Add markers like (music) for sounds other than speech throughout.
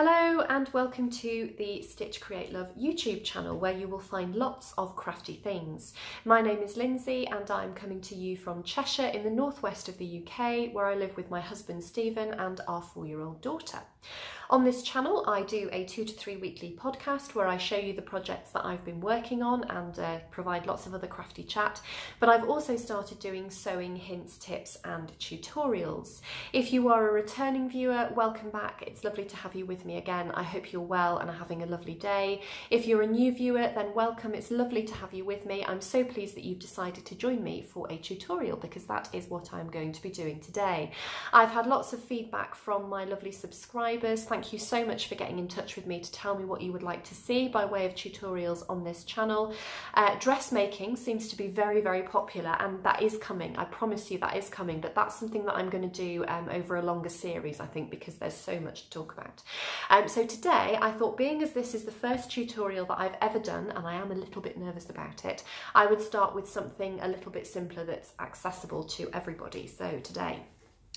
Hello and welcome to the Stitch Create Love YouTube channel where you will find lots of crafty things. My name is Lyndsey and I'm coming to you from Cheshire in the northwest of the UK where I live with my husband Stephen and our four-year-old daughter. On this channel, I do a two to three weekly podcast where I show you the projects that I've been working on and uh, provide lots of other crafty chat. But I've also started doing sewing hints, tips and tutorials. If you are a returning viewer, welcome back. It's lovely to have you with me again. I hope you're well and are having a lovely day. If you're a new viewer, then welcome. It's lovely to have you with me. I'm so pleased that you've decided to join me for a tutorial because that is what I'm going to be doing today. I've had lots of feedback from my lovely subscribers. Thank you so much for getting in touch with me to tell me what you would like to see by way of tutorials on this channel. Uh, dressmaking seems to be very, very popular and that is coming. I promise you that is coming, but that's something that I'm going to do um, over a longer series, I think, because there's so much to talk about. Um, so today I thought being as this is the first tutorial that I've ever done, and I am a little bit nervous about it, I would start with something a little bit simpler that's accessible to everybody. So today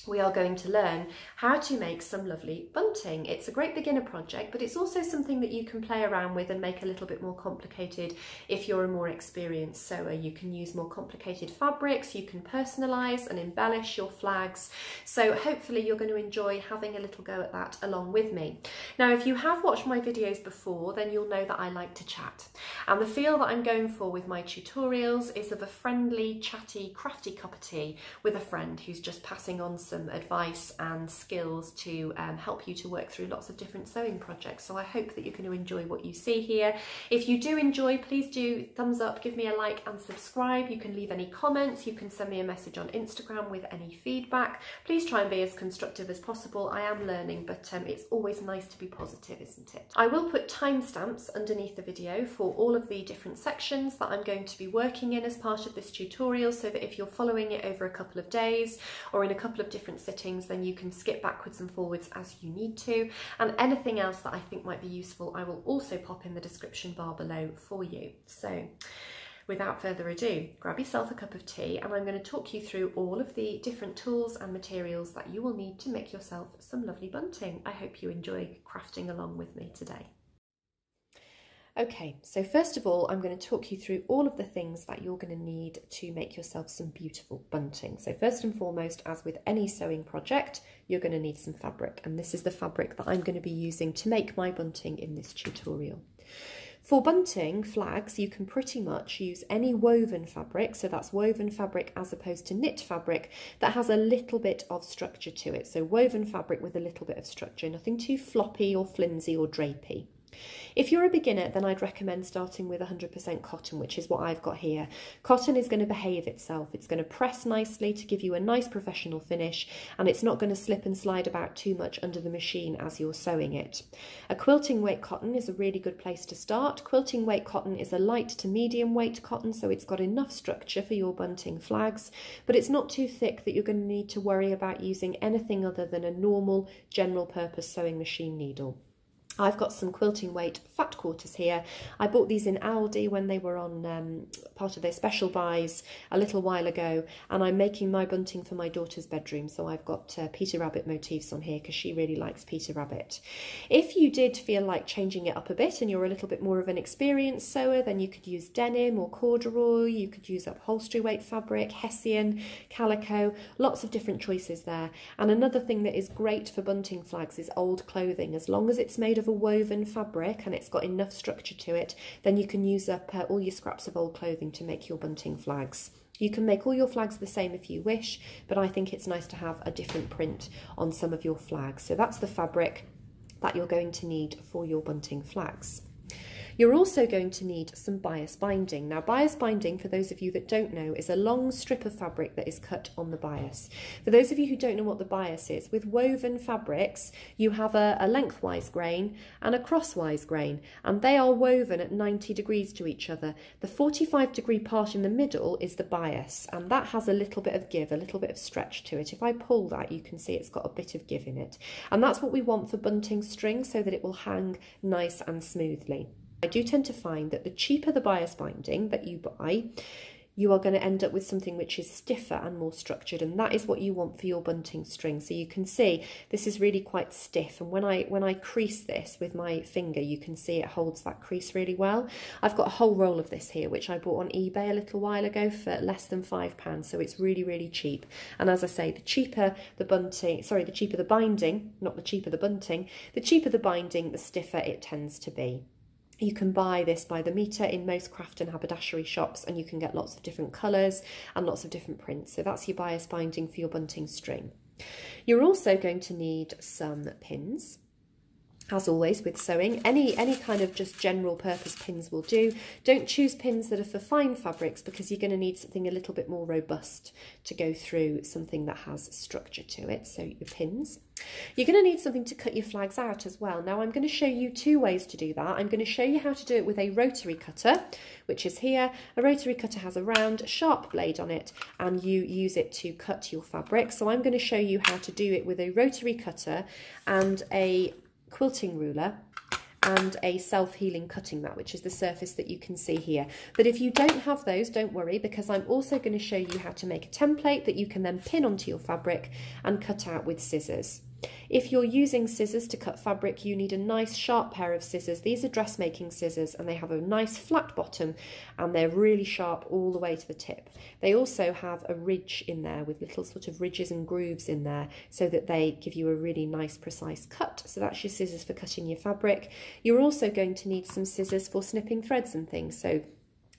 we are going to learn how to make some lovely bunting. It's a great beginner project, but it's also something that you can play around with and make a little bit more complicated if you're a more experienced sewer. You can use more complicated fabrics, you can personalise and embellish your flags. So hopefully you're going to enjoy having a little go at that along with me. Now, if you have watched my videos before, then you'll know that I like to chat. And the feel that I'm going for with my tutorials is of a friendly, chatty, crafty cup of tea with a friend who's just passing on some advice and skills to um, help you to work through lots of different sewing projects. So I hope that you're going to enjoy what you see here. If you do enjoy, please do thumbs up, give me a like and subscribe. You can leave any comments, you can send me a message on Instagram with any feedback. Please try and be as constructive as possible. I am learning, but um, it's always nice to be positive, isn't it? I will put timestamps underneath the video for all of the different sections that I'm going to be working in as part of this tutorial so that if you're following it over a couple of days or in a couple of different different sittings, then you can skip backwards and forwards as you need to. And anything else that I think might be useful, I will also pop in the description bar below for you. So without further ado, grab yourself a cup of tea and I'm going to talk you through all of the different tools and materials that you will need to make yourself some lovely bunting. I hope you enjoy crafting along with me today. Okay, so first of all, I'm going to talk you through all of the things that you're going to need to make yourself some beautiful bunting. So first and foremost, as with any sewing project, you're going to need some fabric. And this is the fabric that I'm going to be using to make my bunting in this tutorial. For bunting flags, you can pretty much use any woven fabric, so that's woven fabric as opposed to knit fabric, that has a little bit of structure to it. So woven fabric with a little bit of structure, nothing too floppy or flimsy or drapey. If you're a beginner, then I'd recommend starting with 100% cotton, which is what I've got here. Cotton is going to behave itself. It's going to press nicely to give you a nice professional finish, and it's not going to slip and slide about too much under the machine as you're sewing it. A quilting weight cotton is a really good place to start. Quilting weight cotton is a light to medium weight cotton, so it's got enough structure for your bunting flags, but it's not too thick that you're going to need to worry about using anything other than a normal general purpose sewing machine needle. I've got some quilting weight fat quarters here. I bought these in Aldi when they were on um, part of their special buys a little while ago and I'm making my bunting for my daughter's bedroom so I've got uh, Peter Rabbit motifs on here because she really likes Peter Rabbit. If you did feel like changing it up a bit and you're a little bit more of an experienced sewer then you could use denim or corduroy, you could use upholstery weight fabric, hessian, calico, lots of different choices there. And another thing that is great for bunting flags is old clothing as long as it's made of a woven fabric and it's got enough structure to it, then you can use up uh, all your scraps of old clothing to make your bunting flags. You can make all your flags the same if you wish, but I think it's nice to have a different print on some of your flags. So that's the fabric that you're going to need for your bunting flags. You're also going to need some bias binding. Now bias binding, for those of you that don't know, is a long strip of fabric that is cut on the bias. For those of you who don't know what the bias is, with woven fabrics, you have a, a lengthwise grain and a crosswise grain, and they are woven at 90 degrees to each other. The 45 degree part in the middle is the bias, and that has a little bit of give, a little bit of stretch to it. If I pull that, you can see it's got a bit of give in it. And that's what we want for bunting string so that it will hang nice and smoothly. I do tend to find that the cheaper the bias binding that you buy, you are going to end up with something which is stiffer and more structured and that is what you want for your bunting string. So you can see this is really quite stiff and when I when I crease this with my finger you can see it holds that crease really well. I've got a whole roll of this here which I bought on eBay a little while ago for less than five pounds so it's really really cheap. And as I say the cheaper the bunting sorry the cheaper the binding not the cheaper the bunting the cheaper the binding the stiffer it tends to be you can buy this by the metre in most craft and haberdashery shops and you can get lots of different colours and lots of different prints. So that's your bias binding for your bunting string. You're also going to need some pins as always with sewing, any, any kind of just general purpose pins will do. Don't choose pins that are for fine fabrics because you're going to need something a little bit more robust to go through something that has structure to it, so your pins. You're going to need something to cut your flags out as well. Now I'm going to show you two ways to do that. I'm going to show you how to do it with a rotary cutter, which is here. A rotary cutter has a round, sharp blade on it and you use it to cut your fabric. So I'm going to show you how to do it with a rotary cutter and a quilting ruler and a self-healing cutting mat, which is the surface that you can see here. But if you don't have those, don't worry, because I'm also going to show you how to make a template that you can then pin onto your fabric and cut out with scissors. If you're using scissors to cut fabric, you need a nice sharp pair of scissors. These are dressmaking scissors and they have a nice flat bottom and they're really sharp all the way to the tip. They also have a ridge in there with little sort of ridges and grooves in there so that they give you a really nice precise cut. So that's your scissors for cutting your fabric. You're also going to need some scissors for snipping threads and things. So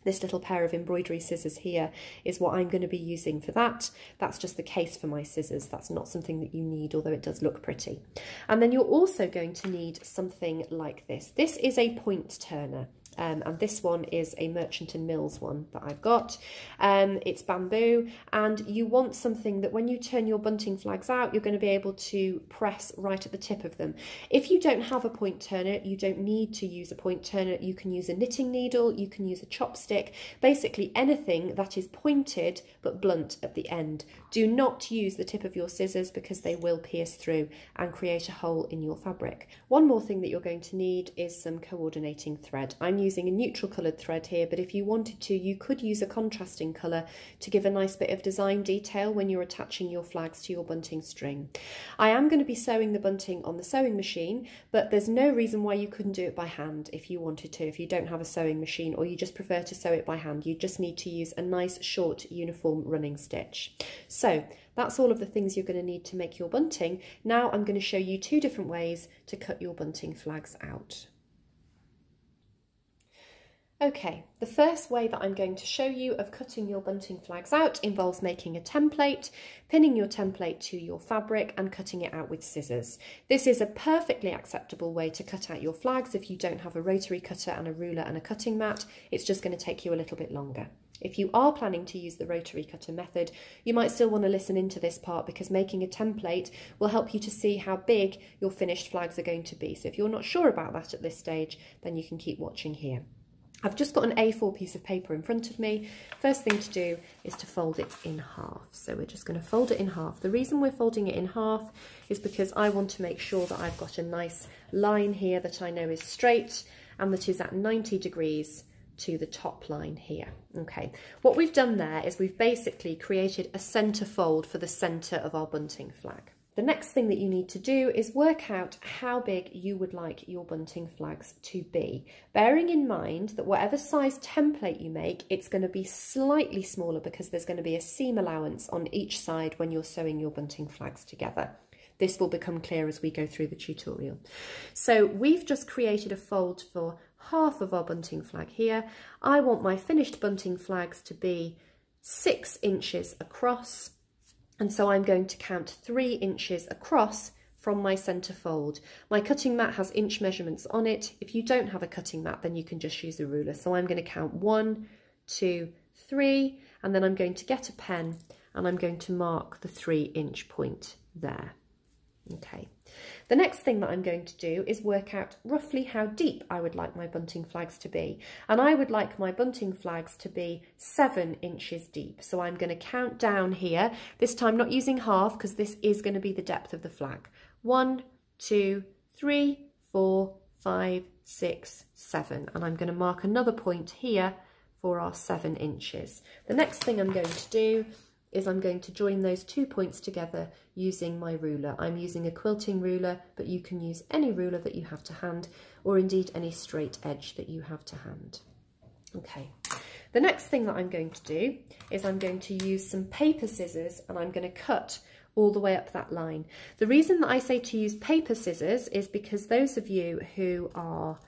this little pair of embroidery scissors here is what I'm going to be using for that. That's just the case for my scissors. That's not something that you need, although it does look pretty. And then you're also going to need something like this. This is a point turner. Um, and this one is a Merchant and Mills one that I've got. Um, it's bamboo and you want something that when you turn your bunting flags out, you're going to be able to press right at the tip of them. If you don't have a point turner, you don't need to use a point turner. You can use a knitting needle, you can use a chopstick, basically anything that is pointed but blunt at the end. Do not use the tip of your scissors because they will pierce through and create a hole in your fabric. One more thing that you're going to need is some coordinating thread. I'm using a neutral coloured thread here, but if you wanted to, you could use a contrasting colour to give a nice bit of design detail when you're attaching your flags to your bunting string. I am going to be sewing the bunting on the sewing machine, but there's no reason why you couldn't do it by hand if you wanted to, if you don't have a sewing machine or you just prefer to sew it by hand. You just need to use a nice short uniform running stitch. So that's all of the things you're going to need to make your bunting. Now I'm going to show you two different ways to cut your bunting flags out. Okay, the first way that I'm going to show you of cutting your bunting flags out involves making a template, pinning your template to your fabric and cutting it out with scissors. This is a perfectly acceptable way to cut out your flags if you don't have a rotary cutter and a ruler and a cutting mat. It's just going to take you a little bit longer. If you are planning to use the rotary cutter method, you might still want to listen into this part because making a template will help you to see how big your finished flags are going to be. So if you're not sure about that at this stage, then you can keep watching here. I've just got an A4 piece of paper in front of me. First thing to do is to fold it in half. So we're just going to fold it in half. The reason we're folding it in half is because I want to make sure that I've got a nice line here that I know is straight and that is at 90 degrees to the top line here. Okay, what we've done there is we've basically created a centre fold for the centre of our bunting flag. The next thing that you need to do is work out how big you would like your bunting flags to be, bearing in mind that whatever size template you make, it's going to be slightly smaller because there's going to be a seam allowance on each side when you're sewing your bunting flags together. This will become clear as we go through the tutorial. So we've just created a fold for half of our bunting flag here. I want my finished bunting flags to be six inches across and so I'm going to count three inches across from my centre fold. My cutting mat has inch measurements on it. If you don't have a cutting mat, then you can just use a ruler. So I'm going to count one, two, three, and then I'm going to get a pen and I'm going to mark the three inch point there. Okay, the next thing that I'm going to do is work out roughly how deep I would like my bunting flags to be. And I would like my bunting flags to be seven inches deep. So I'm going to count down here, this time not using half because this is going to be the depth of the flag. One, two, three, four, five, six, seven. And I'm going to mark another point here for our seven inches. The next thing I'm going to do is I'm going to join those two points together using my ruler. I'm using a quilting ruler, but you can use any ruler that you have to hand, or indeed any straight edge that you have to hand. Okay, the next thing that I'm going to do is I'm going to use some paper scissors and I'm going to cut all the way up that line. The reason that I say to use paper scissors is because those of you who are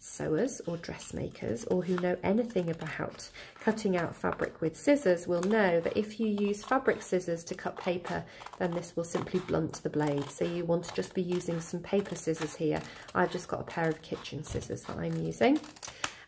sewers or dressmakers or who know anything about cutting out fabric with scissors will know that if you use fabric scissors to cut paper then this will simply blunt the blade. So you want to just be using some paper scissors here. I've just got a pair of kitchen scissors that I'm using.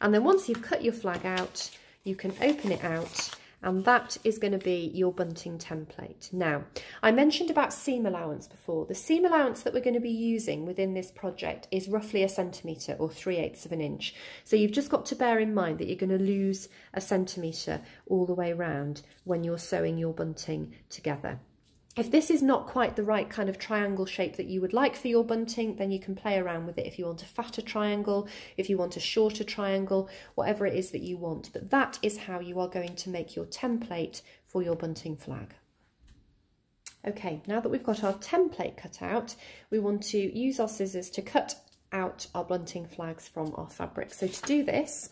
And then once you've cut your flag out you can open it out and that is going to be your bunting template. Now, I mentioned about seam allowance before. The seam allowance that we're going to be using within this project is roughly a centimetre or 3 eighths of an inch. So you've just got to bear in mind that you're going to lose a centimetre all the way around when you're sewing your bunting together. If this is not quite the right kind of triangle shape that you would like for your bunting, then you can play around with it if you want a fatter triangle, if you want a shorter triangle, whatever it is that you want. But that is how you are going to make your template for your bunting flag. Okay, now that we've got our template cut out, we want to use our scissors to cut out our bunting flags from our fabric. So to do this,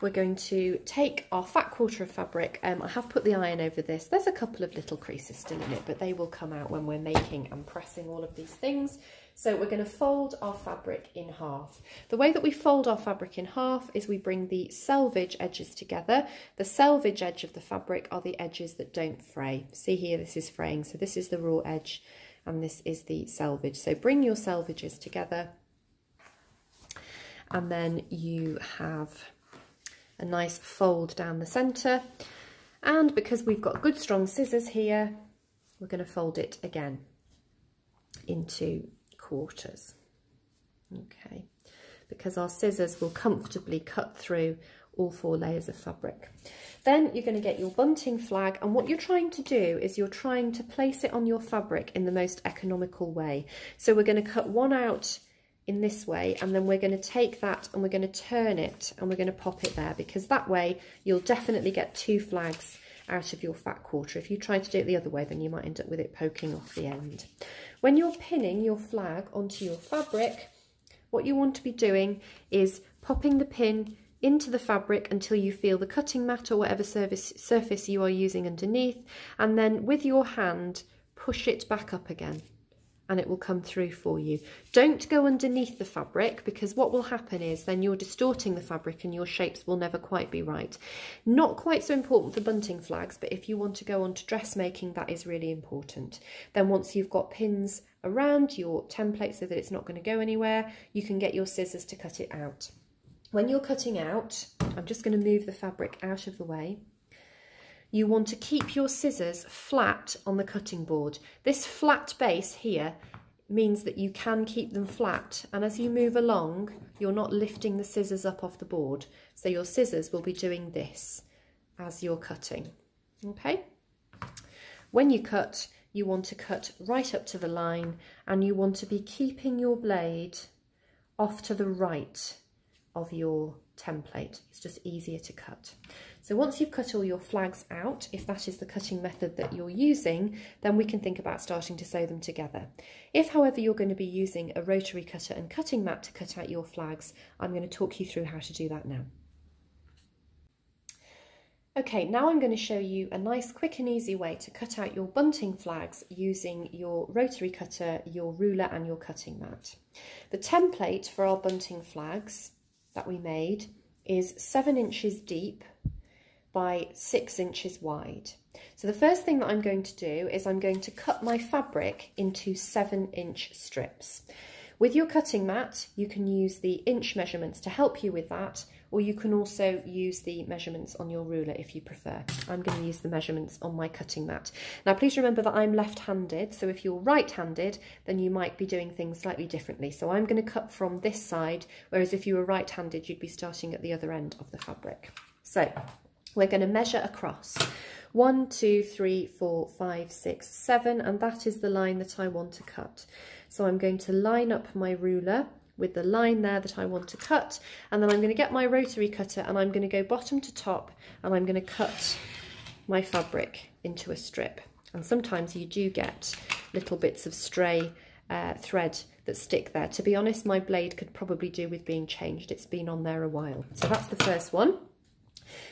we're going to take our fat quarter of fabric. Um, I have put the iron over this. There's a couple of little creases still in it, but they will come out when we're making and pressing all of these things. So we're going to fold our fabric in half. The way that we fold our fabric in half is we bring the selvage edges together. The selvage edge of the fabric are the edges that don't fray. See here, this is fraying. So this is the raw edge and this is the selvage. So bring your selvages together and then you have a nice fold down the centre. And because we've got good strong scissors here, we're going to fold it again into quarters. Okay, because our scissors will comfortably cut through all four layers of fabric. Then you're going to get your bunting flag and what you're trying to do is you're trying to place it on your fabric in the most economical way. So we're going to cut one out in this way and then we're going to take that and we're going to turn it and we're going to pop it there because that way you'll definitely get two flags out of your fat quarter. If you try to do it the other way then you might end up with it poking off the end. When you're pinning your flag onto your fabric what you want to be doing is popping the pin into the fabric until you feel the cutting mat or whatever surface, surface you are using underneath and then with your hand push it back up again and it will come through for you. Don't go underneath the fabric because what will happen is then you're distorting the fabric and your shapes will never quite be right. Not quite so important for bunting flags, but if you want to go on to dressmaking, that is really important. Then once you've got pins around your template so that it's not going to go anywhere, you can get your scissors to cut it out. When you're cutting out, I'm just going to move the fabric out of the way you want to keep your scissors flat on the cutting board. This flat base here means that you can keep them flat and as you move along you're not lifting the scissors up off the board. So your scissors will be doing this as you're cutting okay? When you cut you want to cut right up to the line and you want to be keeping your blade off to the right of your template it's just easier to cut so once you've cut all your flags out, if that is the cutting method that you're using, then we can think about starting to sew them together. If, however, you're going to be using a rotary cutter and cutting mat to cut out your flags, I'm going to talk you through how to do that now. Okay, now I'm going to show you a nice quick and easy way to cut out your bunting flags using your rotary cutter, your ruler and your cutting mat. The template for our bunting flags that we made is seven inches deep by six inches wide. So the first thing that I'm going to do is I'm going to cut my fabric into seven inch strips. With your cutting mat, you can use the inch measurements to help you with that, or you can also use the measurements on your ruler if you prefer. I'm going to use the measurements on my cutting mat. Now please remember that I'm left-handed, so if you're right-handed, then you might be doing things slightly differently. So I'm going to cut from this side, whereas if you were right-handed, you'd be starting at the other end of the fabric. So we're going to measure across. One, two, three, four, five, six, seven, and that is the line that I want to cut. So I'm going to line up my ruler with the line there that I want to cut and then I'm going to get my rotary cutter and I'm going to go bottom to top and I'm going to cut my fabric into a strip and sometimes you do get little bits of stray uh, thread that stick there. To be honest, my blade could probably do with being changed. It's been on there a while. So that's the first one.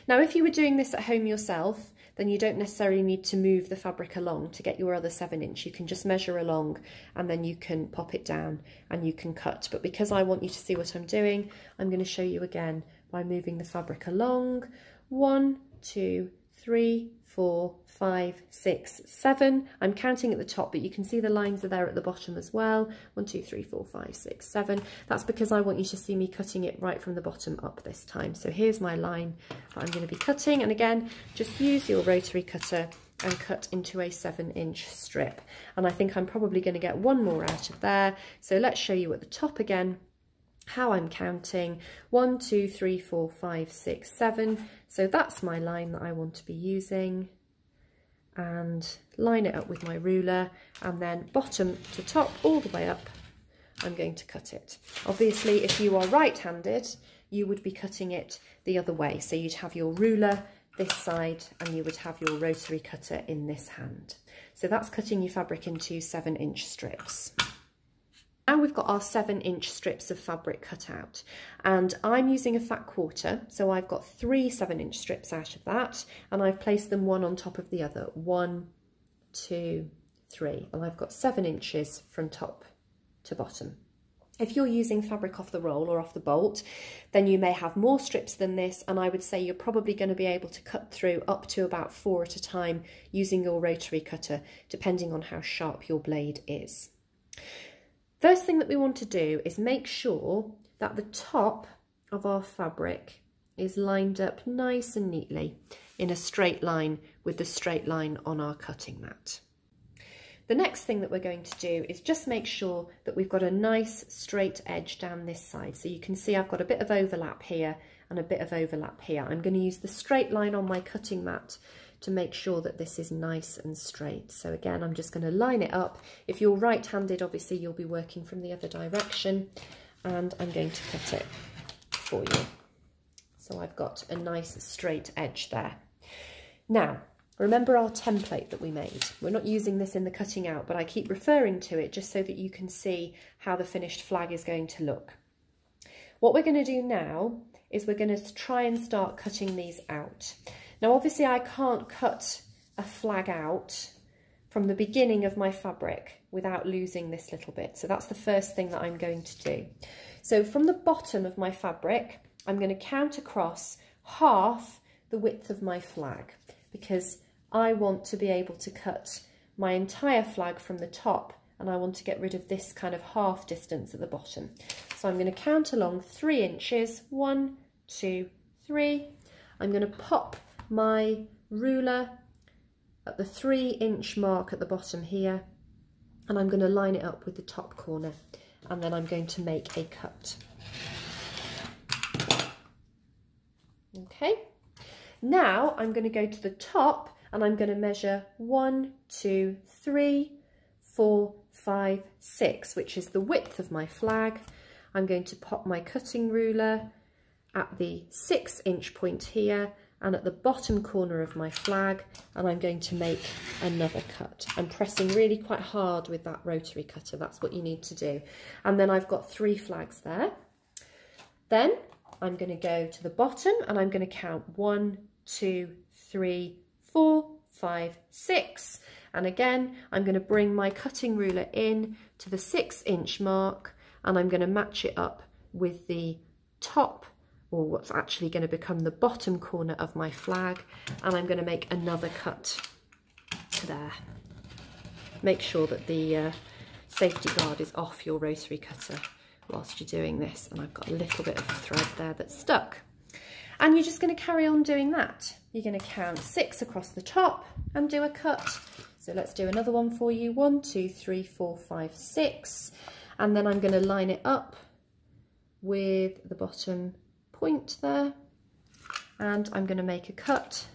Now, if you were doing this at home yourself, then you don't necessarily need to move the fabric along to get your other seven inch. You can just measure along and then you can pop it down and you can cut. But because I want you to see what I'm doing, I'm going to show you again by moving the fabric along. One, two, three, four, five, six, seven. I'm counting at the top, but you can see the lines are there at the bottom as well. One, two, three, four, five, six, seven. That's because I want you to see me cutting it right from the bottom up this time. So here's my line that I'm going to be cutting. And again, just use your rotary cutter and cut into a seven inch strip. And I think I'm probably going to get one more out of there. So let's show you at the top again how I'm counting. One, two, three, four, five, six, seven. So that's my line that I want to be using and line it up with my ruler and then bottom to top all the way up I'm going to cut it. Obviously if you are right-handed you would be cutting it the other way so you'd have your ruler this side and you would have your rotary cutter in this hand. So that's cutting your fabric into seven inch strips. Now we've got our seven inch strips of fabric cut out. And I'm using a fat quarter so I've got three seven inch strips out of that and I've placed them one on top of the other. One two three and I've got seven inches from top to bottom. If you're using fabric off the roll or off the bolt then you may have more strips than this and I would say you're probably going to be able to cut through up to about four at a time using your rotary cutter depending on how sharp your blade is. First thing that we want to do is make sure that the top of our fabric is lined up nice and neatly in a straight line with the straight line on our cutting mat. The next thing that we're going to do is just make sure that we've got a nice straight edge down this side. So you can see I've got a bit of overlap here and a bit of overlap here. I'm going to use the straight line on my cutting mat to make sure that this is nice and straight. So again, I'm just going to line it up. If you're right-handed, obviously you'll be working from the other direction and I'm going to cut it for you. So I've got a nice straight edge there. Now, remember our template that we made. We're not using this in the cutting out, but I keep referring to it just so that you can see how the finished flag is going to look. What we're going to do now is we're going to try and start cutting these out. Now obviously I can't cut a flag out from the beginning of my fabric without losing this little bit. So that's the first thing that I'm going to do. So from the bottom of my fabric, I'm going to count across half the width of my flag because I want to be able to cut my entire flag from the top and I want to get rid of this kind of half distance at the bottom. So I'm going to count along three inches, one, two, three. I'm going to pop my ruler at the three inch mark at the bottom here and I'm going to line it up with the top corner and then I'm going to make a cut. Okay, now I'm going to go to the top and I'm going to measure one, two, three, four, five, six, which is the width of my flag. I'm going to pop my cutting ruler at the six inch point here and at the bottom corner of my flag and I'm going to make another cut. I'm pressing really quite hard with that rotary cutter, that's what you need to do. And then I've got three flags there. Then I'm going to go to the bottom and I'm going to count one, two, three, four, five, six. And again, I'm going to bring my cutting ruler in to the six inch mark and I'm going to match it up with the top or what's actually going to become the bottom corner of my flag and I'm going to make another cut to there. Make sure that the uh, safety guard is off your rotary cutter whilst you're doing this and I've got a little bit of thread there that's stuck. And you're just going to carry on doing that. You're going to count six across the top and do a cut. So let's do another one for you. One, two, three, four, five, six. And then I'm going to line it up with the bottom point there and I'm going to make a cut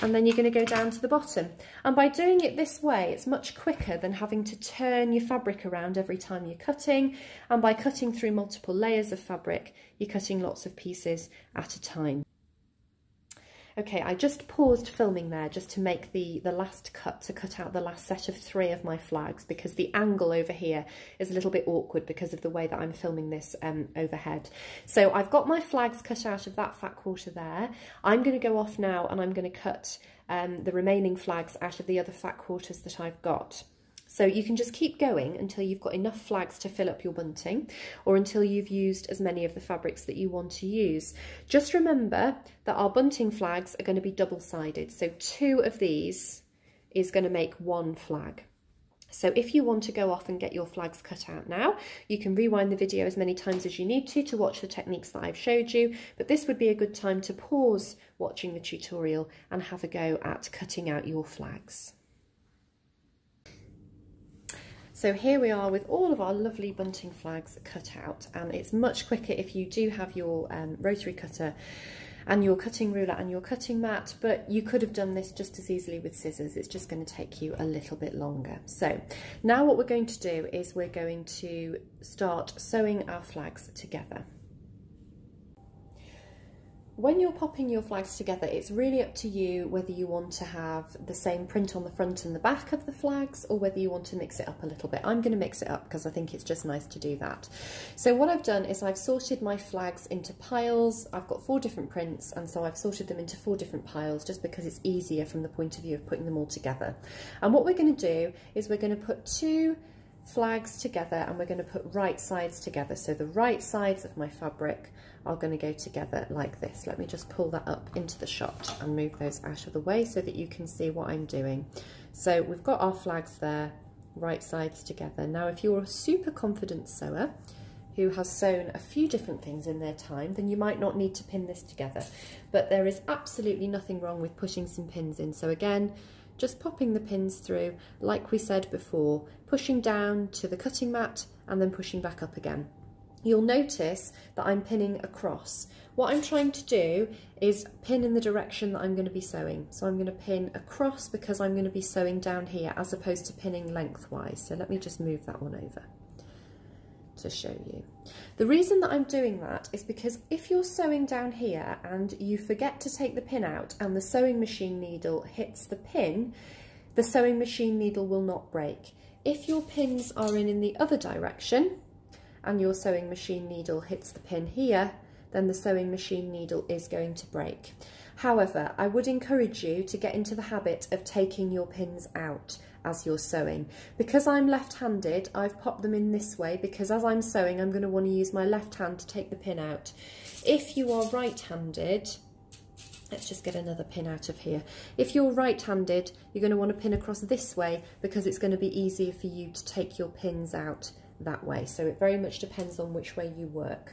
and then you're going to go down to the bottom. And by doing it this way, it's much quicker than having to turn your fabric around every time you're cutting. And by cutting through multiple layers of fabric, you're cutting lots of pieces at a time. Okay, I just paused filming there just to make the, the last cut, to cut out the last set of three of my flags because the angle over here is a little bit awkward because of the way that I'm filming this um, overhead. So I've got my flags cut out of that fat quarter there. I'm going to go off now and I'm going to cut um, the remaining flags out of the other fat quarters that I've got. So you can just keep going until you've got enough flags to fill up your bunting or until you've used as many of the fabrics that you want to use. Just remember that our bunting flags are going to be double-sided. So two of these is going to make one flag. So if you want to go off and get your flags cut out now, you can rewind the video as many times as you need to to watch the techniques that I've showed you, but this would be a good time to pause watching the tutorial and have a go at cutting out your flags. So here we are with all of our lovely bunting flags cut out and it's much quicker if you do have your um, rotary cutter and your cutting ruler and your cutting mat, but you could have done this just as easily with scissors. It's just going to take you a little bit longer. So now what we're going to do is we're going to start sewing our flags together. When you're popping your flags together, it's really up to you whether you want to have the same print on the front and the back of the flags or whether you want to mix it up a little bit. I'm going to mix it up because I think it's just nice to do that. So what I've done is I've sorted my flags into piles. I've got four different prints and so I've sorted them into four different piles just because it's easier from the point of view of putting them all together. And what we're going to do is we're going to put two flags together and we're going to put right sides together. So the right sides of my fabric are going to go together like this. Let me just pull that up into the shot and move those out of the way so that you can see what I'm doing. So we've got our flags there, right sides together. Now if you're a super confident sewer, who has sewn a few different things in their time, then you might not need to pin this together. But there is absolutely nothing wrong with pushing some pins in. So again, just popping the pins through, like we said before, pushing down to the cutting mat and then pushing back up again you'll notice that I'm pinning across. What I'm trying to do is pin in the direction that I'm going to be sewing. So I'm going to pin across because I'm going to be sewing down here as opposed to pinning lengthwise. So let me just move that one over to show you. The reason that I'm doing that is because if you're sewing down here and you forget to take the pin out and the sewing machine needle hits the pin, the sewing machine needle will not break. If your pins are in in the other direction, and your sewing machine needle hits the pin here, then the sewing machine needle is going to break. However, I would encourage you to get into the habit of taking your pins out as you're sewing. Because I'm left-handed, I've popped them in this way because as I'm sewing, I'm going to want to use my left hand to take the pin out. If you are right-handed, let's just get another pin out of here. If you're right-handed, you're going to want to pin across this way because it's going to be easier for you to take your pins out that way. So it very much depends on which way you work.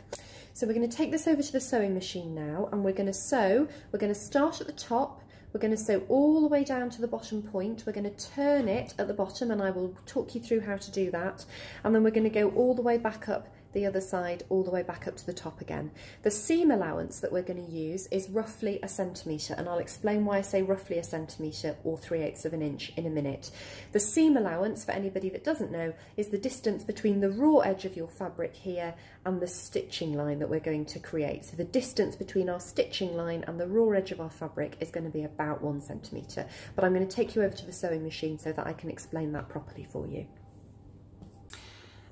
So we're going to take this over to the sewing machine now and we're going to sew. We're going to start at the top. We're going to sew all the way down to the bottom point. We're going to turn it at the bottom and I will talk you through how to do that. And then we're going to go all the way back up the other side all the way back up to the top again. The seam allowance that we're going to use is roughly a centimetre and I'll explain why I say roughly a centimetre or 3 eighths of an inch in a minute. The seam allowance, for anybody that doesn't know, is the distance between the raw edge of your fabric here and the stitching line that we're going to create. So the distance between our stitching line and the raw edge of our fabric is going to be about one centimetre. But I'm going to take you over to the sewing machine so that I can explain that properly for you.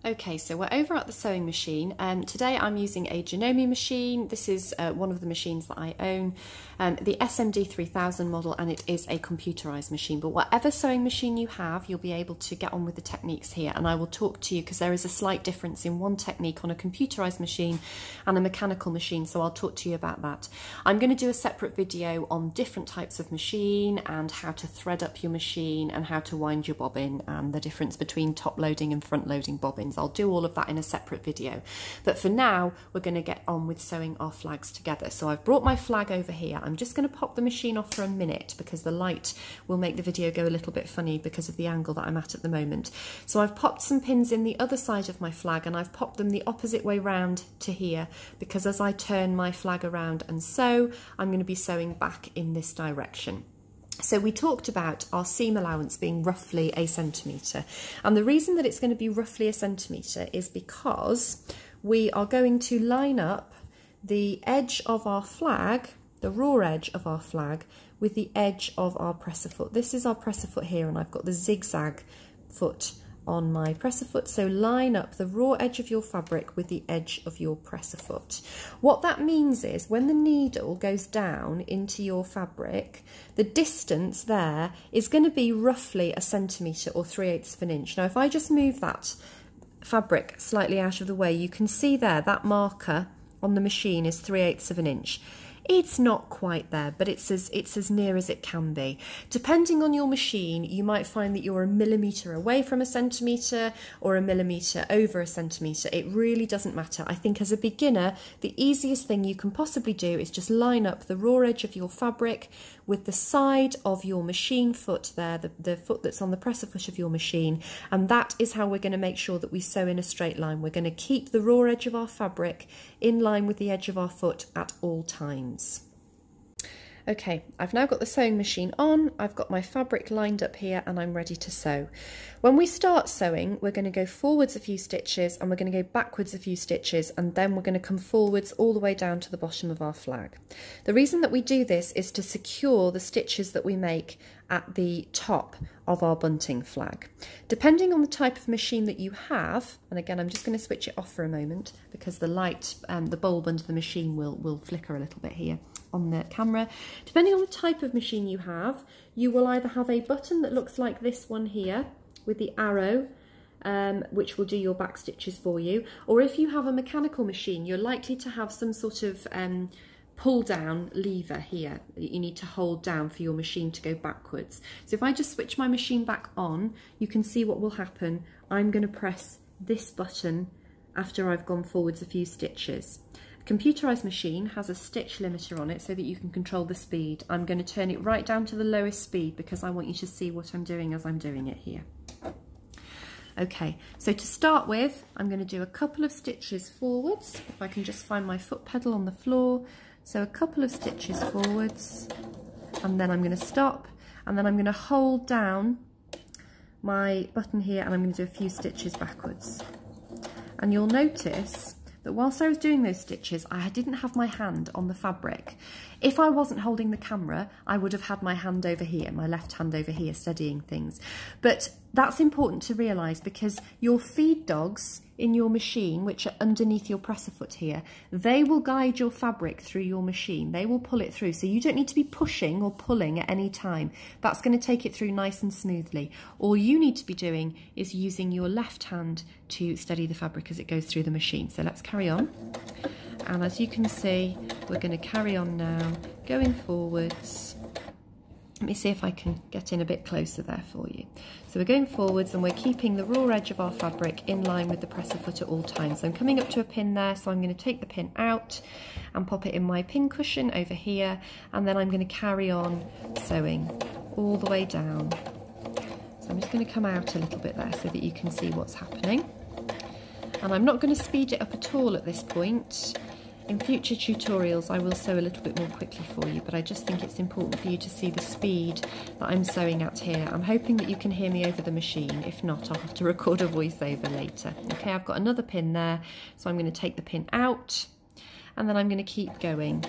Okay, so we're over at the sewing machine. Um, today I'm using a Janome machine. This is uh, one of the machines that I own, um, the SMD 3000 model, and it is a computerized machine. But whatever sewing machine you have, you'll be able to get on with the techniques here. And I will talk to you because there is a slight difference in one technique on a computerized machine and a mechanical machine. So I'll talk to you about that. I'm going to do a separate video on different types of machine and how to thread up your machine and how to wind your bobbin and the difference between top loading and front loading bobbins. I'll do all of that in a separate video. But for now, we're going to get on with sewing our flags together. So I've brought my flag over here. I'm just going to pop the machine off for a minute because the light will make the video go a little bit funny because of the angle that I'm at at the moment. So I've popped some pins in the other side of my flag and I've popped them the opposite way round to here because as I turn my flag around and sew, I'm going to be sewing back in this direction. So we talked about our seam allowance being roughly a centimetre. And the reason that it's going to be roughly a centimetre is because we are going to line up the edge of our flag, the raw edge of our flag, with the edge of our presser foot. This is our presser foot here and I've got the zigzag foot on my presser foot. So line up the raw edge of your fabric with the edge of your presser foot. What that means is when the needle goes down into your fabric, the distance there is going to be roughly a centimetre or 3 eighths of an inch. Now if I just move that fabric slightly out of the way, you can see there that marker on the machine is 3 eighths of an inch. It's not quite there, but it's as it's as near as it can be. Depending on your machine, you might find that you're a millimetre away from a centimetre or a millimetre over a centimetre. It really doesn't matter. I think as a beginner, the easiest thing you can possibly do is just line up the raw edge of your fabric with the side of your machine foot there, the, the foot that's on the presser foot of your machine. And that is how we're going to make sure that we sew in a straight line. We're going to keep the raw edge of our fabric in line with the edge of our foot at all times. Okay, I've now got the sewing machine on, I've got my fabric lined up here and I'm ready to sew. When we start sewing, we're going to go forwards a few stitches and we're going to go backwards a few stitches and then we're going to come forwards all the way down to the bottom of our flag. The reason that we do this is to secure the stitches that we make at the top of our bunting flag. Depending on the type of machine that you have, and again I'm just going to switch it off for a moment because the light, um, the bulb under the machine will, will flicker a little bit here on the camera. Depending on the type of machine you have, you will either have a button that looks like this one here with the arrow um, which will do your back stitches for you. Or if you have a mechanical machine, you're likely to have some sort of um, pull down lever here that you need to hold down for your machine to go backwards. So if I just switch my machine back on, you can see what will happen. I'm going to press this button after I've gone forwards a few stitches computerized machine has a stitch limiter on it so that you can control the speed. I'm going to turn it right down to the lowest speed because I want you to see what I'm doing as I'm doing it here. Okay, so to start with, I'm going to do a couple of stitches forwards. If I can just find my foot pedal on the floor. So a couple of stitches forwards, and then I'm going to stop, and then I'm going to hold down my button here, and I'm going to do a few stitches backwards. And you'll notice that whilst I was doing those stitches, I didn't have my hand on the fabric. If I wasn't holding the camera, I would have had my hand over here, my left hand over here, studying things. But that's important to realise because your feed dogs in your machine, which are underneath your presser foot here, they will guide your fabric through your machine. They will pull it through. So you don't need to be pushing or pulling at any time. That's going to take it through nice and smoothly. All you need to be doing is using your left hand to steady the fabric as it goes through the machine. So let's carry on. And as you can see, we're going to carry on now, going forwards. Let me see if I can get in a bit closer there for you. So we're going forwards and we're keeping the raw edge of our fabric in line with the presser foot at all times. So I'm coming up to a pin there, so I'm going to take the pin out and pop it in my pin cushion over here, and then I'm going to carry on sewing all the way down. So I'm just going to come out a little bit there so that you can see what's happening. And I'm not going to speed it up at all at this point in future tutorials I will sew a little bit more quickly for you but I just think it's important for you to see the speed that I'm sewing at here. I'm hoping that you can hear me over the machine. If not I'll have to (laughs) record a voiceover later. Okay I've got another pin there so I'm going to take the pin out and then I'm going to keep going.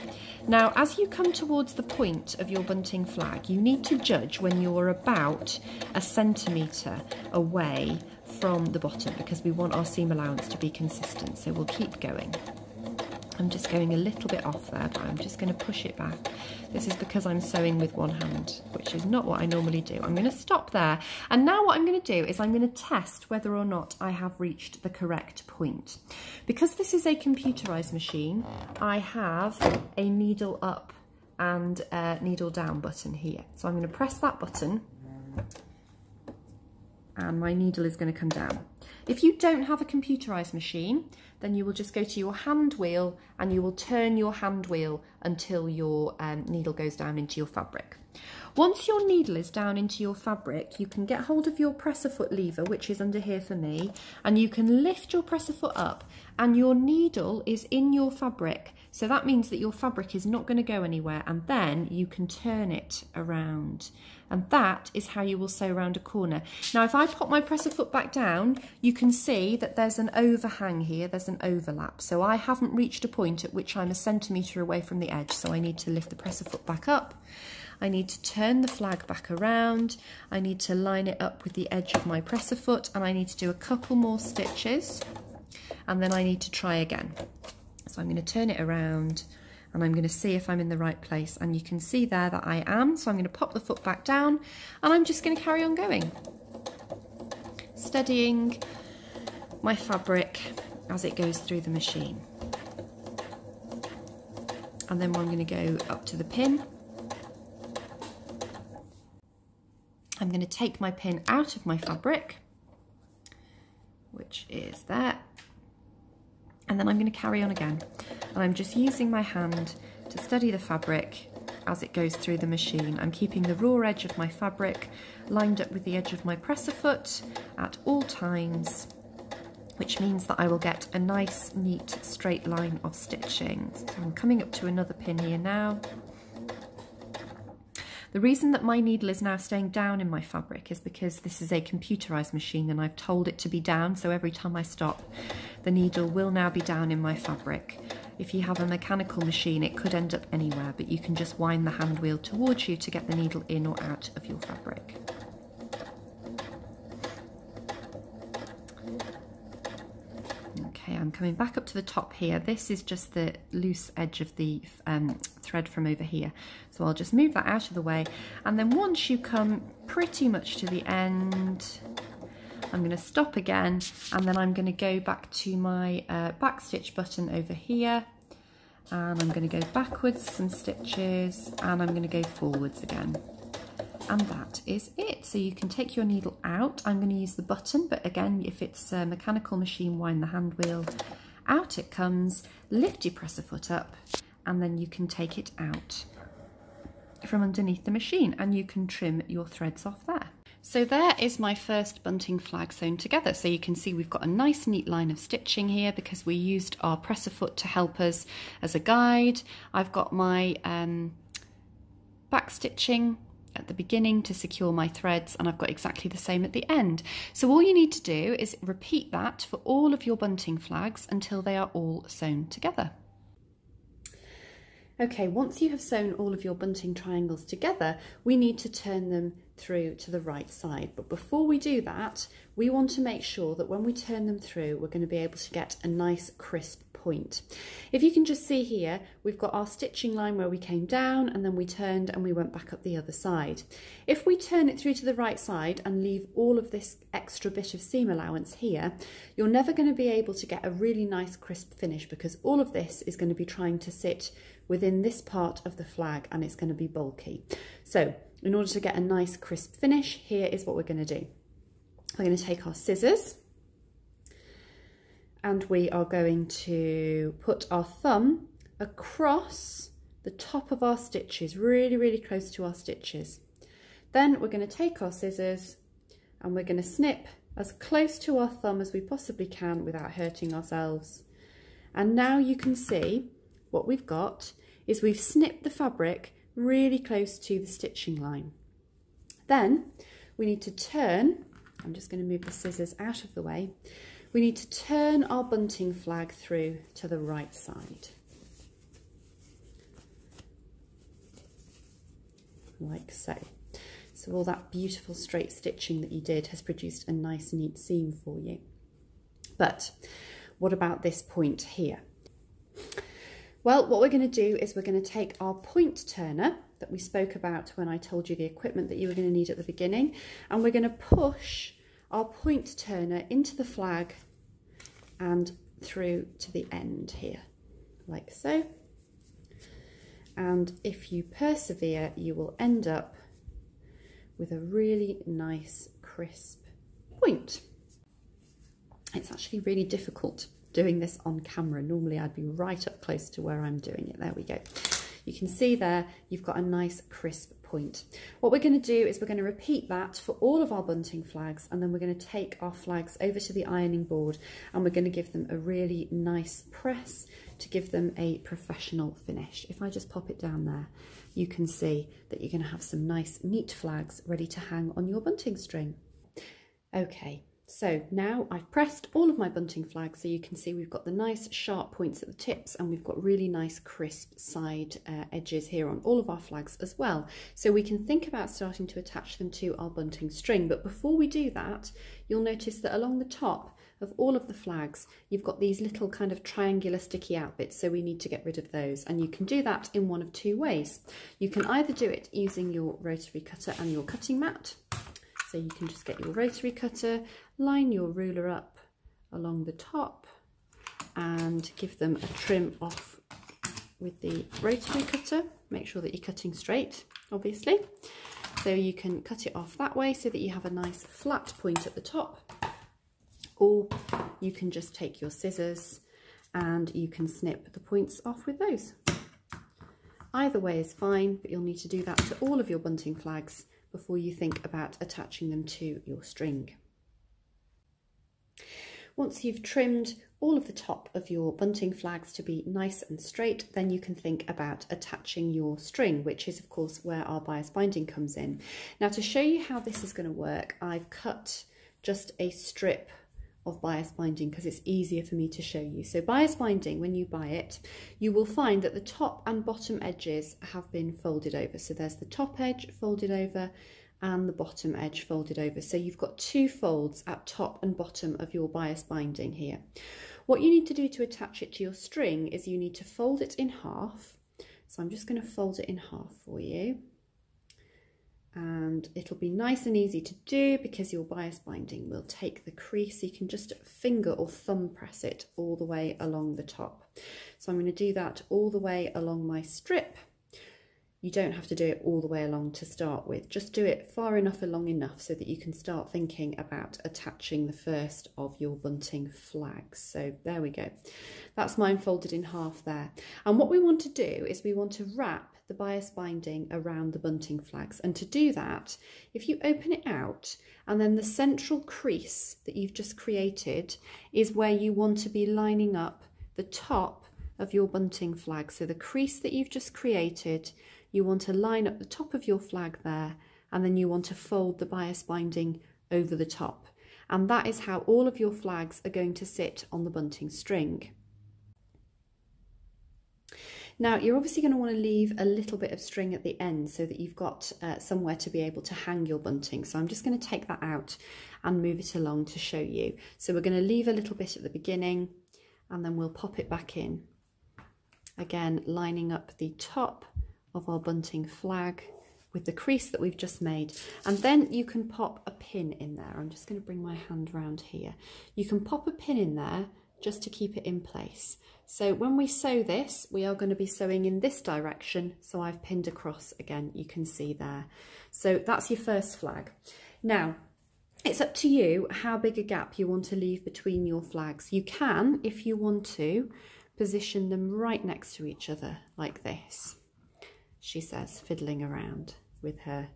Now, as you come towards the point of your bunting flag, you need to judge when you're about a centimetre away from the bottom because we want our seam allowance to be consistent. So we'll keep going. I'm just going a little bit off there, but I'm just going to push it back. This is because I'm sewing with one hand, which is not what I normally do. I'm going to stop there. And now what I'm going to do is I'm going to test whether or not I have reached the correct point. Because this is a computerized machine, I have a needle up and a needle down button here. So I'm going to press that button and my needle is going to come down. If you don't have a computerized machine, then you will just go to your hand wheel and you will turn your hand wheel until your um, needle goes down into your fabric. Once your needle is down into your fabric, you can get hold of your presser foot lever, which is under here for me, and you can lift your presser foot up and your needle is in your fabric So that means that your fabric is not going to go anywhere and then you can turn it around. And that is how you will sew around a corner. Now, if I pop my presser foot back down, you can see that there's an overhang here, there's an overlap. So I haven't reached a point at which I'm a centimetre away from the edge. So I need to lift the presser foot back up. I need to turn the flag back around. I need to line it up with the edge of my presser foot and I need to do a couple more stitches and then I need to try again. So I'm going to turn it around and I'm going to see if I'm in the right place. And you can see there that I am so I'm going to pop the foot back down and I'm just going to carry on going. Steadying my fabric as it goes through the machine. And then I'm going to go up to the pin. I'm going to take my pin out of my fabric which is there and then I'm going to carry on again and I'm just using my hand to steady the fabric as it goes through the machine. I'm keeping the raw edge of my fabric lined up with the edge of my presser foot at all times which means that I will get a nice neat straight line of stitching. So I'm coming up to another pin here now the reason that my needle is now staying down in my fabric is because this is a computerized machine and I've told it to be down so every time I stop the needle will now be down in my fabric. If you have a mechanical machine it could end up anywhere but you can just wind the hand wheel towards you to get the needle in or out of your fabric. I'm coming back up to the top here. This is just the loose edge of the um, thread from over here. So I'll just move that out of the way. And then once you come pretty much to the end, I'm going to stop again and then I'm going to go back to my uh, back stitch button over here and I'm going to go backwards some stitches and I'm going to go forwards again and that is it so you can take your needle out I'm going to use the button but again if it's a mechanical machine wind the hand wheel out it comes lift your presser foot up and then you can take it out from underneath the machine and you can trim your threads off there. So there is my first bunting flag sewn together. So you can see we've got a nice neat line of stitching here because we used our presser foot to help us as a guide. I've got my um, back stitching at the beginning to secure my threads and I've got exactly the same at the end. So all you need to do is repeat that for all of your bunting flags until they are all sewn together. Okay, once you have sewn all of your bunting triangles together, we need to turn them through to the right side. But before we do that, we want to make sure that when we turn them through, we're going to be able to get a nice crisp point. If you can just see here, we've got our stitching line where we came down and then we turned and we went back up the other side. If we turn it through to the right side and leave all of this extra bit of seam allowance here, you're never going to be able to get a really nice crisp finish because all of this is going to be trying to sit within this part of the flag and it's going to be bulky. So in order to get a nice crisp finish, here is what we're going to do. We're going to take our scissors and we are going to put our thumb across the top of our stitches, really, really close to our stitches. Then we're going to take our scissors and we're going to snip as close to our thumb as we possibly can without hurting ourselves. And now you can see what we've got is we've snipped the fabric really close to the stitching line. Then we need to turn, I'm just going to move the scissors out of the way, we need to turn our bunting flag through to the right side. Like so. So all that beautiful straight stitching that you did has produced a nice neat seam for you. But what about this point here? Well, what we're going to do is we're going to take our point turner that we spoke about when I told you the equipment that you were going to need at the beginning, and we're going to push our point turner into the flag and through to the end here, like so. And if you persevere, you will end up with a really nice crisp point. It's actually really difficult doing this on camera. Normally I'd be right up close to where I'm doing it. There we go. You can see there, you've got a nice crisp point. What we're going to do is we're going to repeat that for all of our bunting flags and then we're going to take our flags over to the ironing board and we're going to give them a really nice press to give them a professional finish. If I just pop it down there, you can see that you're going to have some nice neat flags ready to hang on your bunting string. Okay, so now I've pressed all of my bunting flags so you can see we've got the nice sharp points at the tips and we've got really nice crisp side uh, edges here on all of our flags as well. So we can think about starting to attach them to our bunting string. But before we do that, you'll notice that along the top of all of the flags, you've got these little kind of triangular sticky out bits. So we need to get rid of those. And you can do that in one of two ways. You can either do it using your rotary cutter and your cutting mat so you can just get your rotary cutter, line your ruler up along the top and give them a trim off with the rotary cutter. Make sure that you're cutting straight, obviously. So you can cut it off that way so that you have a nice flat point at the top. Or you can just take your scissors and you can snip the points off with those. Either way is fine, but you'll need to do that to all of your bunting flags before you think about attaching them to your string. Once you've trimmed all of the top of your bunting flags to be nice and straight, then you can think about attaching your string, which is of course where our bias binding comes in. Now to show you how this is going to work, I've cut just a strip of bias binding because it's easier for me to show you. So bias binding, when you buy it, you will find that the top and bottom edges have been folded over. So there's the top edge folded over and the bottom edge folded over. So you've got two folds at top and bottom of your bias binding here. What you need to do to attach it to your string is you need to fold it in half. So I'm just going to fold it in half for you and it'll be nice and easy to do because your bias binding will take the crease. So you can just finger or thumb press it all the way along the top. So I'm going to do that all the way along my strip you don't have to do it all the way along to start with. Just do it far enough along enough so that you can start thinking about attaching the first of your bunting flags. So there we go. That's mine folded in half there. And what we want to do is we want to wrap the bias binding around the bunting flags. And to do that, if you open it out and then the central crease that you've just created is where you want to be lining up the top of your bunting flag. So the crease that you've just created you want to line up the top of your flag there and then you want to fold the bias binding over the top. And that is how all of your flags are going to sit on the bunting string. Now you're obviously going to want to leave a little bit of string at the end so that you've got uh, somewhere to be able to hang your bunting. So I'm just going to take that out and move it along to show you. So we're going to leave a little bit at the beginning and then we'll pop it back in. Again, lining up the top of our bunting flag with the crease that we've just made. And then you can pop a pin in there. I'm just going to bring my hand round here. You can pop a pin in there just to keep it in place. So when we sew this we are going to be sewing in this direction. So I've pinned across again you can see there. So that's your first flag. Now it's up to you how big a gap you want to leave between your flags. You can if you want to position them right next to each other like this she says, fiddling around with her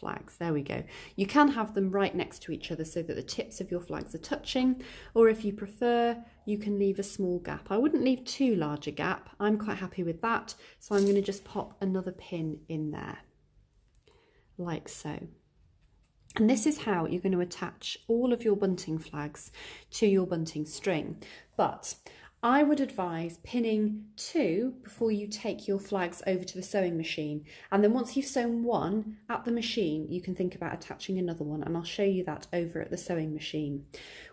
flags. There we go. You can have them right next to each other so that the tips of your flags are touching, or if you prefer, you can leave a small gap. I wouldn't leave too large a gap. I'm quite happy with that, so I'm going to just pop another pin in there, like so. And this is how you're going to attach all of your bunting flags to your bunting string. But I would advise pinning two before you take your flags over to the sewing machine. And then once you've sewn one at the machine, you can think about attaching another one and I'll show you that over at the sewing machine.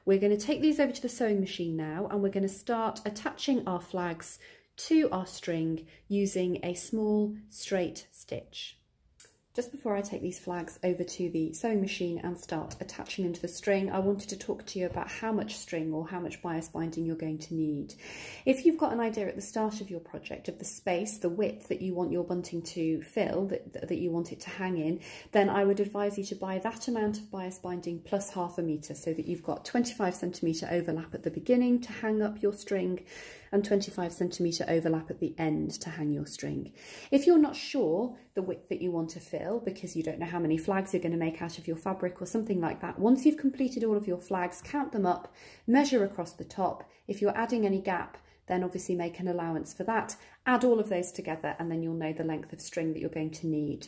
We're going to take these over to the sewing machine now and we're going to start attaching our flags to our string using a small straight stitch. Just before I take these flags over to the sewing machine and start attaching them to the string, I wanted to talk to you about how much string or how much bias binding you're going to need. If you've got an idea at the start of your project of the space, the width that you want your bunting to fill, that, that you want it to hang in, then I would advise you to buy that amount of bias binding plus half a metre so that you've got 25 centimetre overlap at the beginning to hang up your string and 25 centimetre overlap at the end to hang your string. If you're not sure the width that you want to fill because you don't know how many flags you're going to make out of your fabric or something like that, once you've completed all of your flags, count them up, measure across the top. If you're adding any gap, then obviously make an allowance for that. Add all of those together and then you'll know the length of string that you're going to need.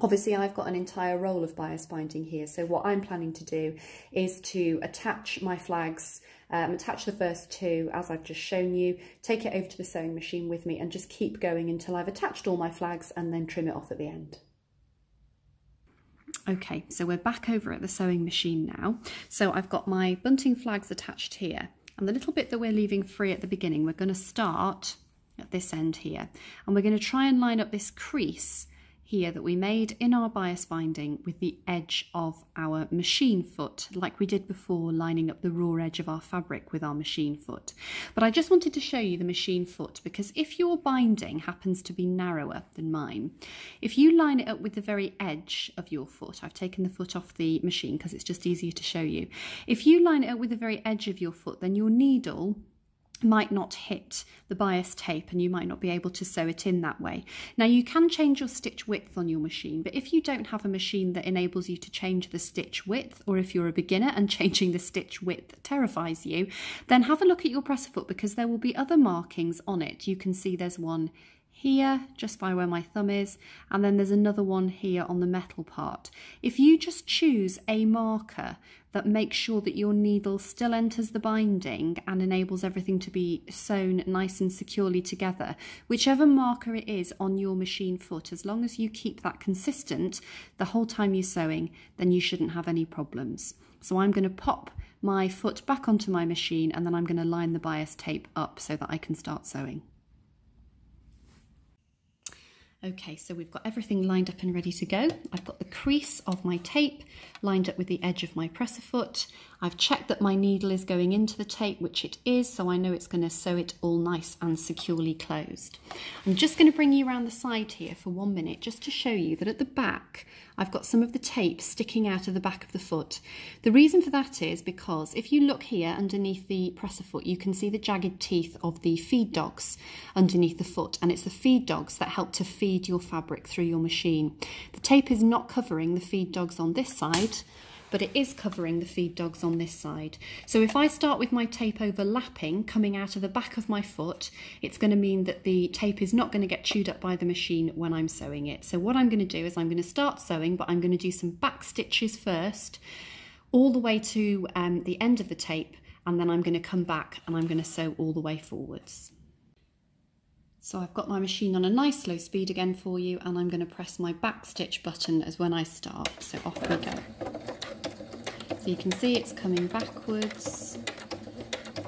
Obviously, I've got an entire roll of bias binding here. So what I'm planning to do is to attach my flags, um, attach the first two as I've just shown you, take it over to the sewing machine with me and just keep going until I've attached all my flags and then trim it off at the end. Okay, so we're back over at the sewing machine now. So I've got my bunting flags attached here and the little bit that we're leaving free at the beginning, we're going to start at this end here and we're going to try and line up this crease here that we made in our bias binding with the edge of our machine foot, like we did before lining up the raw edge of our fabric with our machine foot. But I just wanted to show you the machine foot because if your binding happens to be narrower than mine, if you line it up with the very edge of your foot, I've taken the foot off the machine because it's just easier to show you. If you line it up with the very edge of your foot, then your needle might not hit the bias tape and you might not be able to sew it in that way. Now you can change your stitch width on your machine but if you don't have a machine that enables you to change the stitch width or if you're a beginner and (laughs) changing the stitch width terrifies you then have a look at your presser foot because there will be other markings on it. You can see there's one here just by where my thumb is and then there's another one here on the metal part. If you just choose a marker that makes sure that your needle still enters the binding and enables everything to be sewn nice and securely together, whichever marker it is on your machine foot, as long as you keep that consistent the whole time you're sewing, then you shouldn't have any problems. So I'm going to pop my foot back onto my machine and then I'm going to line the bias tape up so that I can start sewing. Okay, so we've got everything lined up and ready to go. I've got the crease of my tape lined up with the edge of my presser foot. I've checked that my needle is going into the tape, which it is, so I know it's going to sew it all nice and securely closed. I'm just going to bring you around the side here for one minute just to show you that at the back I've got some of the tape sticking out of the back of the foot. The reason for that is because if you look here underneath the presser foot, you can see the jagged teeth of the feed dogs underneath the foot, and it's the feed dogs that help to feed your fabric through your machine. The tape is not covering the feed dogs on this side, but it is covering the feed dogs on this side. So if I start with my tape overlapping, coming out of the back of my foot, it's going to mean that the tape is not going to get chewed up by the machine when I'm sewing it. So what I'm going to do is I'm going to start sewing, but I'm going to do some back stitches first, all the way to um, the end of the tape, and then I'm going to come back and I'm going to sew all the way forwards. So I've got my machine on a nice slow speed again for you and I'm going to press my back stitch button as when I start. So off we go. So you can see it's coming backwards,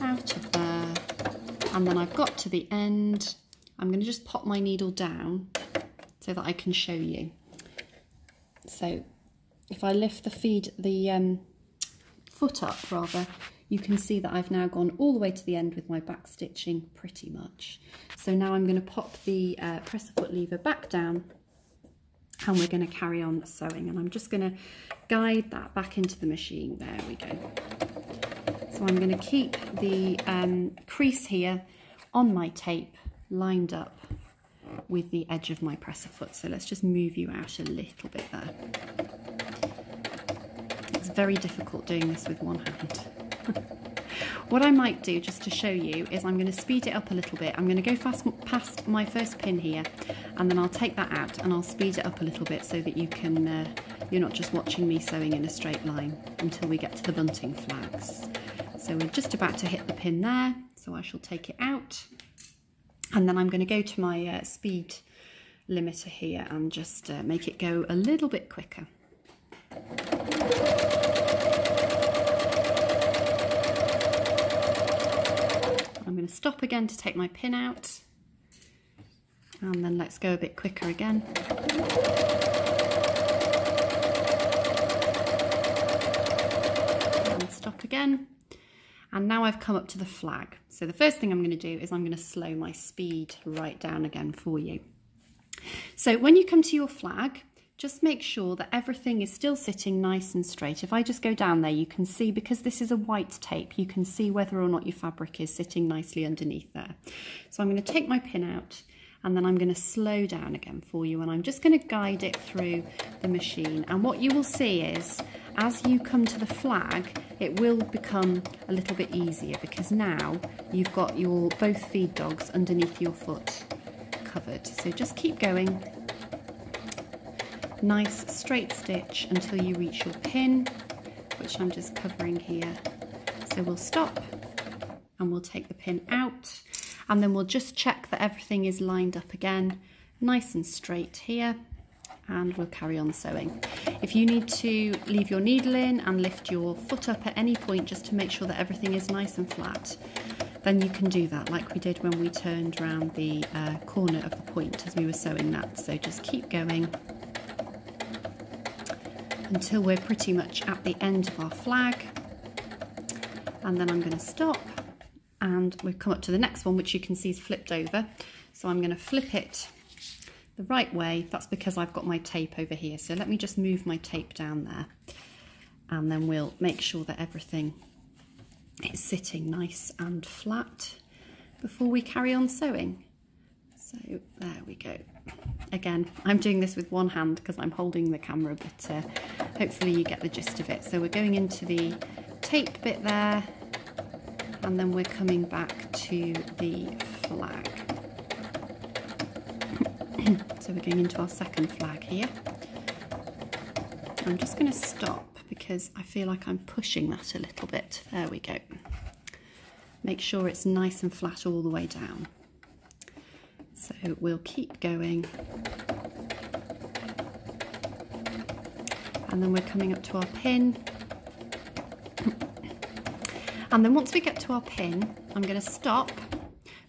out of there, and then I've got to the end. I'm going to just pop my needle down so that I can show you. So if I lift the feed, the um, foot up rather, you can see that I've now gone all the way to the end with my back stitching pretty much. So now I'm going to pop the uh, presser foot lever back down and we're going to carry on sewing. And I'm just going to guide that back into the machine. There we go. So I'm going to keep the um, crease here on my tape lined up with the edge of my presser foot. So let's just move you out a little bit there. It's very difficult doing this with one hand (laughs) What I might do just to show you is I'm going to speed it up a little bit. I'm going to go fast past my first pin here and then I'll take that out and I'll speed it up a little bit so that you can, uh, you're not just watching me sewing in a straight line until we get to the bunting flags. So we're just about to hit the pin there, so I shall take it out and then I'm going to go to my uh, speed limiter here and just uh, make it go a little bit quicker. I'm going to stop again to take my pin out and then let's go a bit quicker again. And stop again. And now I've come up to the flag. So the first thing I'm going to do is I'm going to slow my speed right down again for you. So when you come to your flag, just make sure that everything is still sitting nice and straight. If I just go down there, you can see, because this is a white tape, you can see whether or not your fabric is sitting nicely underneath there. So I'm going to take my pin out and then I'm going to slow down again for you and I'm just going to guide it through the machine and what you will see is as you come to the flag it will become a little bit easier because now you've got your both feed dogs underneath your foot covered so just keep going nice straight stitch until you reach your pin, which I'm just covering here. So we'll stop and we'll take the pin out and then we'll just check that everything is lined up again, nice and straight here and we'll carry on sewing. If you need to leave your needle in and lift your foot up at any point just to make sure that everything is nice and flat, then you can do that like we did when we turned around the uh, corner of the point as we were sewing that. So just keep going until we're pretty much at the end of our flag. And then I'm going to stop and we've come up to the next one which you can see is flipped over. So I'm going to flip it the right way. That's because I've got my tape over here. So let me just move my tape down there and then we'll make sure that everything is sitting nice and flat before we carry on sewing so there we go again I'm doing this with one hand because I'm holding the camera but uh, hopefully you get the gist of it. So we're going into the tape bit there and then we're coming back to the flag. (coughs) so we're going into our second flag here. I'm just going to stop because I feel like I'm pushing that a little bit. There we go. Make sure it's nice and flat all the way down. So we'll keep going and then we're coming up to our pin. (coughs) and then once we get to our pin, I'm going to stop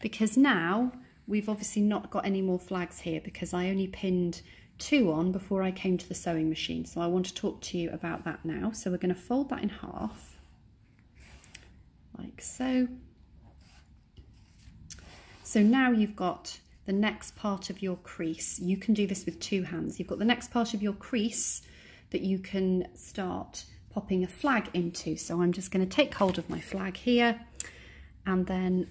because now we've obviously not got any more flags here because I only pinned two on before I came to the sewing machine. So I want to talk to you about that now. So we're going to fold that in half like so. So now you've got the next part of your crease. You can do this with two hands. You've got the next part of your crease that you can start popping a flag into. So I'm just going to take hold of my flag here and then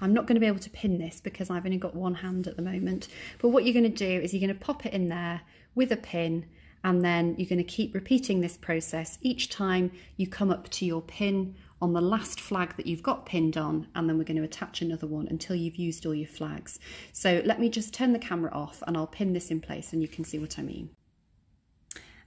I'm not going to be able to pin this because I've only got one hand at the moment. But what you're going to do is you're going to pop it in there with a pin and then you're going to keep repeating this process each time you come up to your pin on the last flag that you've got pinned on and then we're going to attach another one until you've used all your flags. So let me just turn the camera off and I'll pin this in place and you can see what I mean.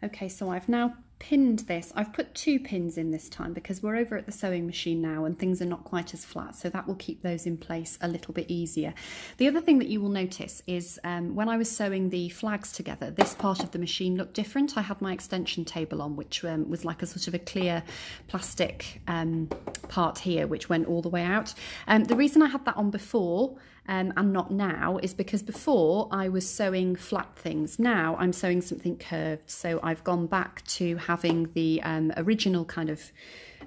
Okay, so I've now pinned this. I've put two pins in this time because we're over at the sewing machine now and things are not quite as flat, so that will keep those in place a little bit easier. The other thing that you will notice is um, when I was sewing the flags together, this part of the machine looked different. I had my extension table on, which um, was like a sort of a clear plastic um, part here, which went all the way out. Um, the reason I had that on before um, and not now is because before I was sewing flat things. Now I'm sewing something curved. So I've gone back to having the um, original kind of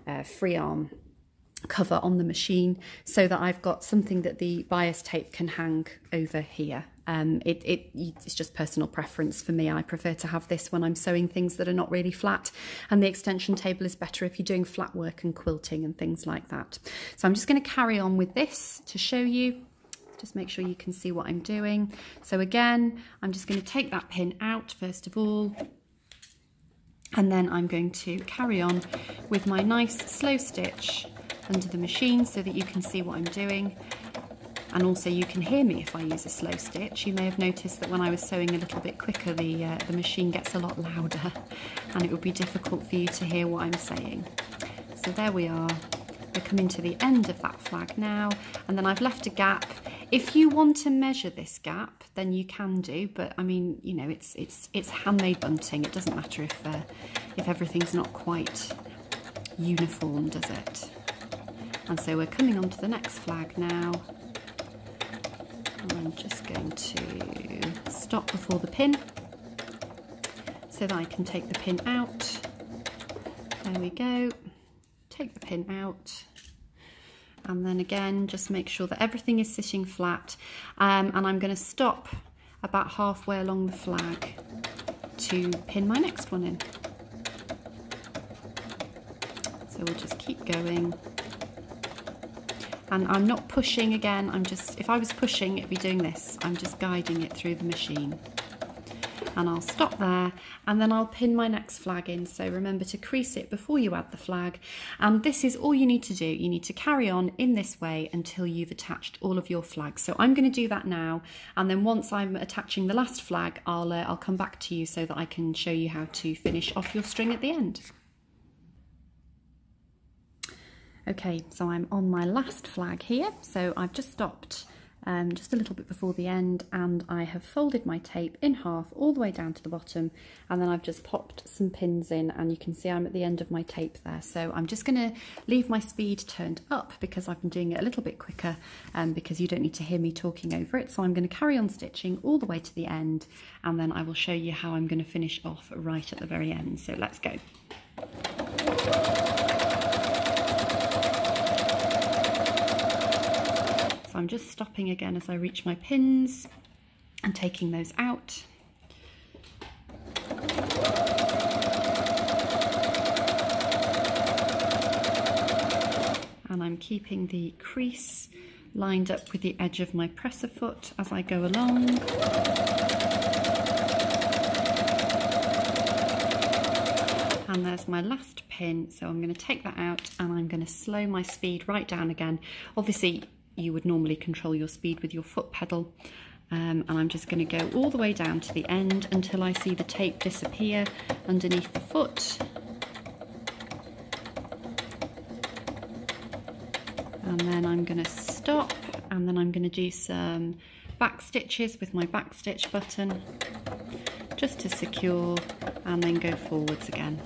uh, free arm cover on the machine so that I've got something that the bias tape can hang over here. Um, it, it, it's just personal preference for me. I prefer to have this when I'm sewing things that are not really flat and the extension table is better if you're doing flat work and quilting and things like that. So I'm just going to carry on with this to show you just make sure you can see what I'm doing. So again, I'm just going to take that pin out first of all, and then I'm going to carry on with my nice slow stitch under the machine so that you can see what I'm doing. And also you can hear me if I use a slow stitch. You may have noticed that when I was sewing a little bit quicker, the, uh, the machine gets a lot louder (laughs) and it would be difficult for you to hear what I'm saying. So there we are. We're coming to the end of that flag now, and then I've left a gap if you want to measure this gap, then you can do, but I mean, you know, it's it's it's handmade bunting. It doesn't matter if uh, if everything's not quite uniform, does it? And so we're coming on to the next flag now. I'm just going to stop before the pin so that I can take the pin out. There we go. Take the pin out and then again just make sure that everything is sitting flat um, and I'm going to stop about halfway along the flag to pin my next one in. So we'll just keep going. And I'm not pushing again, I'm just, if I was pushing, it'd be doing this. I'm just guiding it through the machine and I'll stop there and then I'll pin my next flag in. So remember to crease it before you add the flag. And this is all you need to do. You need to carry on in this way until you've attached all of your flags. So I'm going to do that now. And then once I'm attaching the last flag, I'll, uh, I'll come back to you so that I can show you how to finish off your string at the end. Okay, so I'm on my last flag here. So I've just stopped um, just a little bit before the end and I have folded my tape in half all the way down to the bottom and then I've just popped some pins in and you can see I'm at the end of my tape there. So I'm just going to leave my speed turned up because I've been doing it a little bit quicker um, because you don't need to hear me talking over it. So I'm going to carry on stitching all the way to the end and then I will show you how I'm going to finish off right at the very end. So let's go. I'm just stopping again as I reach my pins and taking those out. And I'm keeping the crease lined up with the edge of my presser foot as I go along. And there's my last pin, so I'm going to take that out and I'm going to slow my speed right down again. Obviously, you would normally control your speed with your foot pedal. Um, and I'm just going to go all the way down to the end until I see the tape disappear underneath the foot. And then I'm going to stop and then I'm going to do some back stitches with my back stitch button just to secure and then go forwards again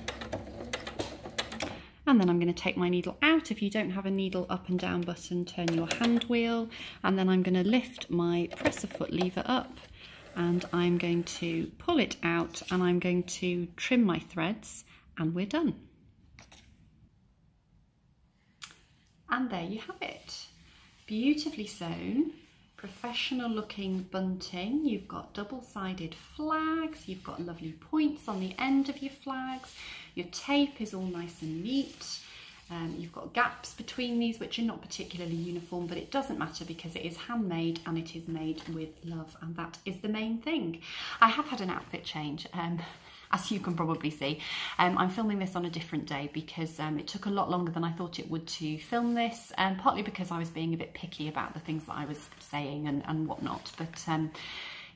and then I'm going to take my needle out. If you don't have a needle up and down button, turn your hand wheel and then I'm going to lift my presser foot lever up and I'm going to pull it out and I'm going to trim my threads and we're done. And there you have it. Beautifully sewn, professional looking bunting. You've got double-sided flags, you've got lovely points on the end of your flags. Your tape is all nice and neat. Um, you've got gaps between these which are not particularly uniform but it doesn't matter because it is handmade and it is made with love and that is the main thing. I have had an outfit change um, as you can probably see. Um, I'm filming this on a different day because um, it took a lot longer than I thought it would to film this, um, partly because I was being a bit picky about the things that I was saying and, and whatnot. But um,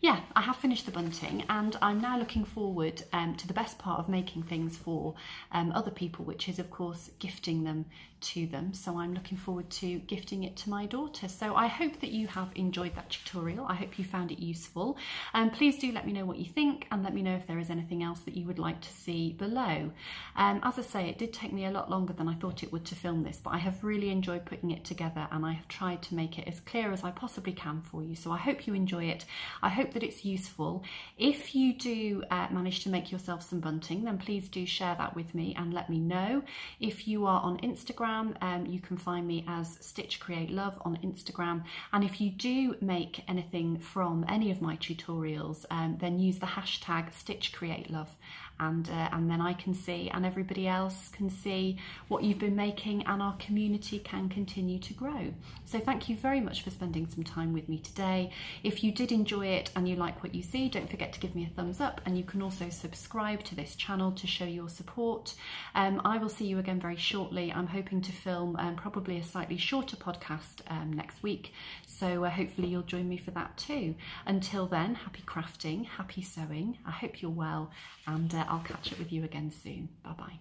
yeah, I have finished the bunting and I'm now looking forward um, to the best part of making things for um, other people, which is of course gifting them to them. So I'm looking forward to gifting it to my daughter. So I hope that you have enjoyed that tutorial. I hope you found it useful. And um, please do let me know what you think and let me know if there is anything else that you would like to see below. Um, as I say, it did take me a lot longer than I thought it would to film this, but I have really enjoyed putting it together and I have tried to make it as clear as I possibly can for you. So I hope you enjoy it. I hope that it's useful. If you do uh, manage to make yourself some bunting, then please do share that with me and let me know. If you are on Instagram, Instagram. Um, you can find me as Stitch Create Love on Instagram. And if you do make anything from any of my tutorials, um, then use the hashtag Stitch Create Love and uh, and then I can see and everybody else can see what you've been making and our community can continue to grow. So thank you very much for spending some time with me today. If you did enjoy it and you like what you see, don't forget to give me a thumbs up and you can also subscribe to this channel to show your support. Um, I will see you again very shortly. I'm hoping to film um, probably a slightly shorter podcast um, next week. So uh, hopefully you'll join me for that too. Until then, happy crafting, happy sewing. I hope you're well and uh, I'll catch up with you again soon. Bye bye.